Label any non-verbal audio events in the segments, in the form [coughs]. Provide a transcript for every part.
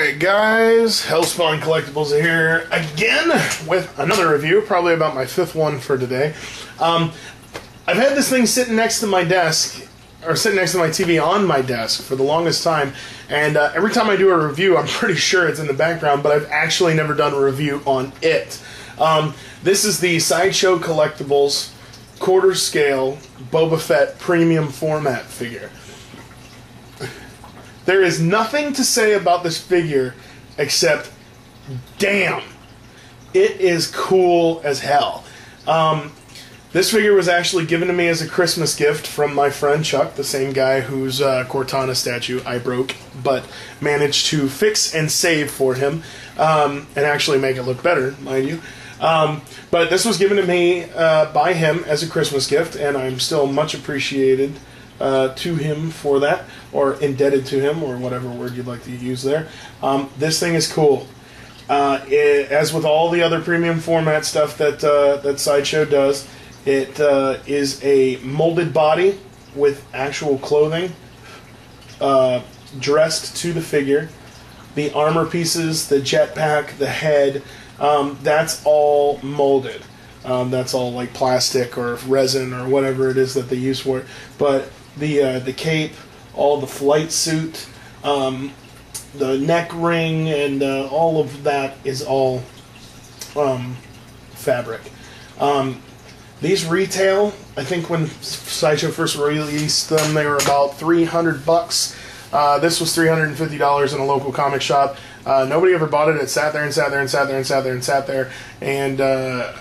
Alright, guys, Hellspawn Collectibles here again with another review, probably about my fifth one for today. Um, I've had this thing sitting next to my desk, or sitting next to my TV on my desk for the longest time, and uh, every time I do a review, I'm [laughs] pretty sure it's in the background, but I've actually never done a review on it. Um, this is the Sideshow Collectibles quarter scale Boba Fett premium format figure. There is nothing to say about this figure except, damn, it is cool as hell. Um, this figure was actually given to me as a Christmas gift from my friend Chuck, the same guy whose uh, Cortana statue I broke, but managed to fix and save for him, um, and actually make it look better, mind you. Um, but this was given to me uh, by him as a Christmas gift, and I'm still much appreciated uh, to him for that, or indebted to him, or whatever word you'd like to use there. Um, this thing is cool. Uh, it, as with all the other premium format stuff that uh, that Sideshow does, it uh, is a molded body with actual clothing uh, dressed to the figure. The armor pieces, the jetpack, the head, um, that's all molded. Um, that's all like plastic or resin or whatever it is that they use for it. But the uh, the cape, all the flight suit, um, the neck ring, and uh, all of that is all um, fabric. Um, these retail. I think when Sideshow first released them, they were about three hundred bucks. Uh, this was three hundred and fifty dollars in a local comic shop. Uh, nobody ever bought it. It sat there and sat there and sat there and sat there and sat there. And uh,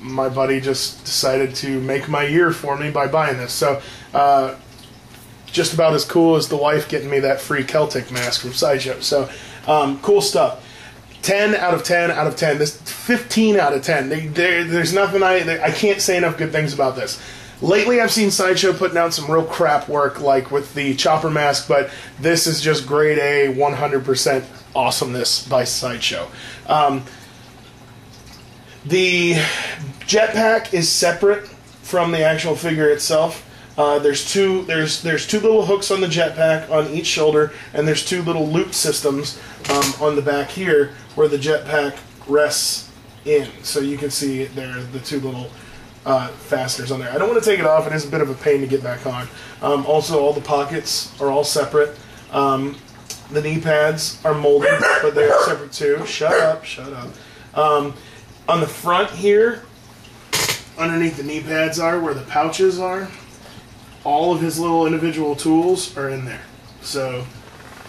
my buddy just decided to make my year for me by buying this. So, uh, just about as cool as the wife getting me that free Celtic mask from Sideshow. So, um, cool stuff. 10 out of 10 out of 10. This 15 out of 10. They, there's nothing I they, I can't say enough good things about this. Lately, I've seen Sideshow putting out some real crap work, like with the chopper mask, but this is just grade A, 100% awesomeness by Sideshow. Um, the jetpack is separate from the actual figure itself. Uh, there's two there's there's two little hooks on the jetpack on each shoulder, and there's two little loop systems um, on the back here where the jetpack rests in. So you can see there the two little uh, fasteners on there. I don't want to take it off; it is a bit of a pain to get back on. Um, also, all the pockets are all separate. Um, the knee pads are molded, but they're separate too. Shut up! Shut up. Um, on the front here, underneath the knee pads are where the pouches are. All of his little individual tools are in there. So,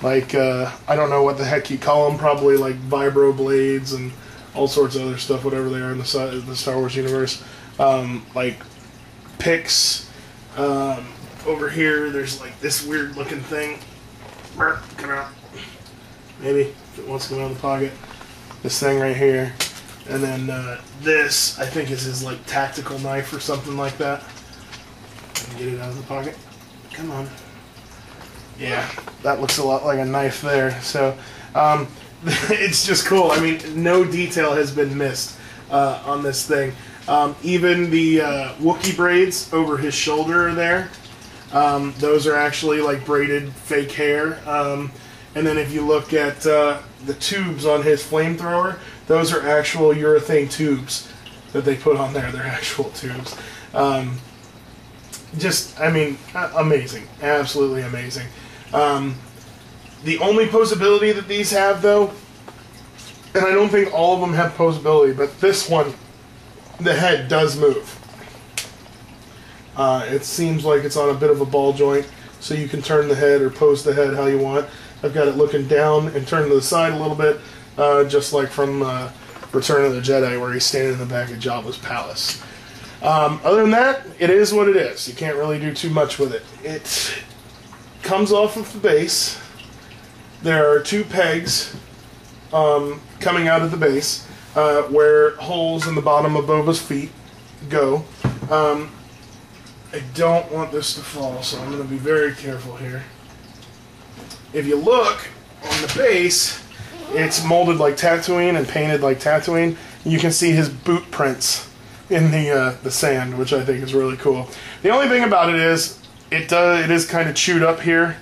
like, uh, I don't know what the heck you call them. Probably like vibro blades and all sorts of other stuff, whatever they are in the, the Star Wars universe. Um, like picks. Um, over here, there's like this weird looking thing. Come out. Maybe if it wants to come out of the pocket. This thing right here. And then uh, this, I think, is his like tactical knife or something like that. Get it out of the pocket. Come on. Yeah, that looks a lot like a knife there. So um, [laughs] it's just cool. I mean, no detail has been missed uh, on this thing. Um, even the uh, Wookie braids over his shoulder are there. Um, those are actually like braided fake hair. Um, and then if you look at uh, the tubes on his flamethrower, those are actual urethane tubes that they put on there. They're actual tubes. Um, just, I mean, amazing. Absolutely amazing. Um, the only posability that these have, though, and I don't think all of them have posability, but this one, the head does move. Uh, it seems like it's on a bit of a ball joint, so you can turn the head or pose the head how you want. I've got it looking down and turned to the side a little bit, uh, just like from uh, Return of the Jedi, where he's standing in the back of Jabba's palace. Um, other than that, it is what it is. You can't really do too much with it. It comes off of the base. There are two pegs um, coming out of the base uh, where holes in the bottom of Boba's feet go. Um, I don't want this to fall, so I'm going to be very careful here. If you look on the base, it's molded like Tatooine and painted like Tatooine. You can see his boot prints in the uh, the sand, which I think is really cool. The only thing about it is it does it is kind of chewed up here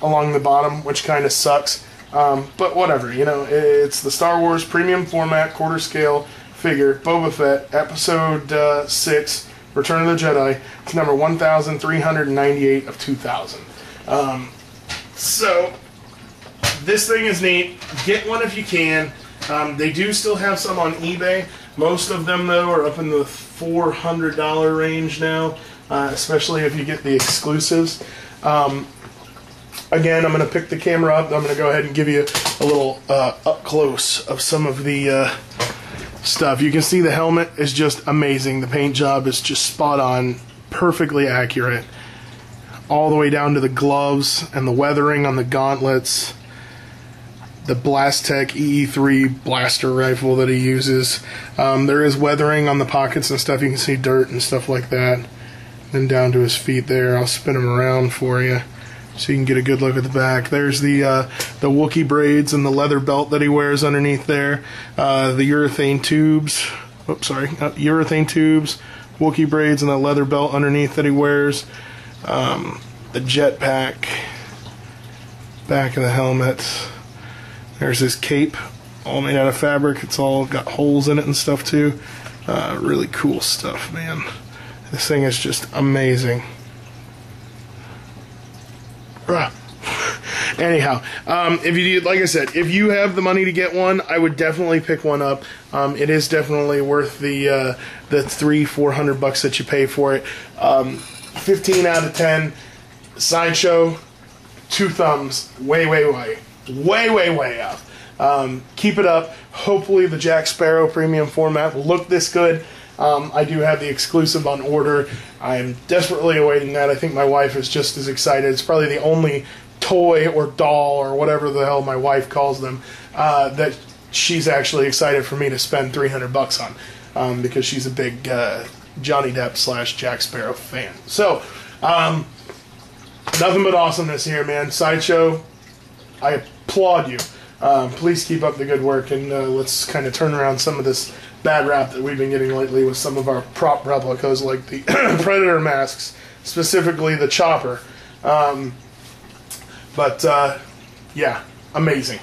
along the bottom, which kind of sucks. Um, but whatever, you know, it's the Star Wars premium format quarter scale figure Boba Fett Episode uh, Six Return of the Jedi. It's number 1,398 of 2,000. Um, so, this thing is neat. Get one if you can. Um, they do still have some on eBay. Most of them, though, are up in the $400 range now, uh, especially if you get the exclusives. Um, again, I'm going to pick the camera up. I'm going to go ahead and give you a little uh, up close of some of the uh, stuff. You can see the helmet is just amazing. The paint job is just spot on, perfectly accurate. All the way down to the gloves and the weathering on the gauntlets. The Blastech EE3 blaster rifle that he uses. Um, there is weathering on the pockets and stuff. You can see dirt and stuff like that. Then down to his feet there. I'll spin him around for you so you can get a good look at the back. There's the uh, the Wookie braids and the leather belt that he wears underneath there. Uh, the urethane tubes. Oops, sorry, uh, urethane tubes, Wookie braids, and the leather belt underneath that he wears. Um, the jetpack, back of the helmet. There's his cape, all made out of fabric. It's all got holes in it and stuff too. Uh, really cool stuff, man. This thing is just amazing. [laughs] Anyhow, um, if you like I said, if you have the money to get one, I would definitely pick one up. Um, it is definitely worth the uh, the three four hundred bucks that you pay for it. Um, Fifteen out of ten. Sideshow, two thumbs, way way way, way way way up. Um, keep it up. Hopefully, the Jack Sparrow premium format will look this good. Um, I do have the exclusive on order. I am desperately awaiting that. I think my wife is just as excited. It's probably the only toy or doll or whatever the hell my wife calls them uh, that she's actually excited for me to spend 300 bucks on um, because she's a big uh, Johnny Depp slash Jack Sparrow fan. So, um, nothing but awesomeness here, man. Sideshow, I applaud you. Um, please keep up the good work and uh, let's kind of turn around some of this bad rap that we've been getting lately with some of our prop replicas like the [coughs] Predator masks, specifically the Chopper. Um, but uh, yeah, amazing.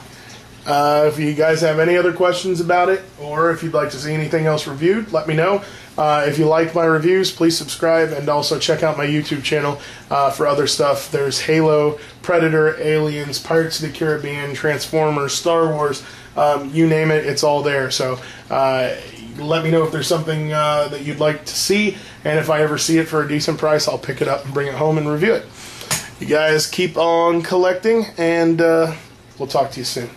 Uh, if you guys have any other questions about it, or if you'd like to see anything else reviewed, let me know. Uh, if you like my reviews, please subscribe and also check out my YouTube channel uh, for other stuff. There's Halo, Predator, Aliens, Pirates of the Caribbean, Transformers, Star Wars, um, you name it, it's all there. So uh, let me know if there's something uh, that you'd like to see, and if I ever see it for a decent price, I'll pick it up and bring it home and review it. You guys keep on collecting, and uh, we'll talk to you soon.